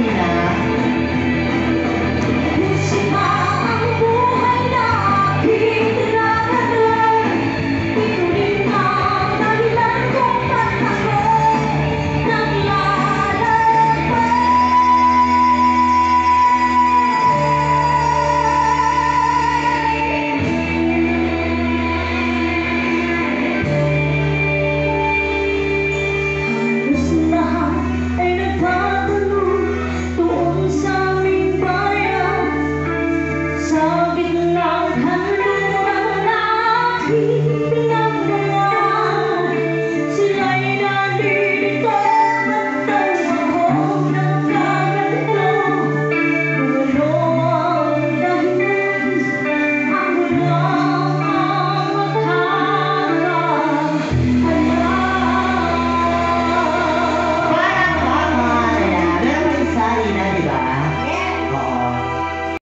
Yeah.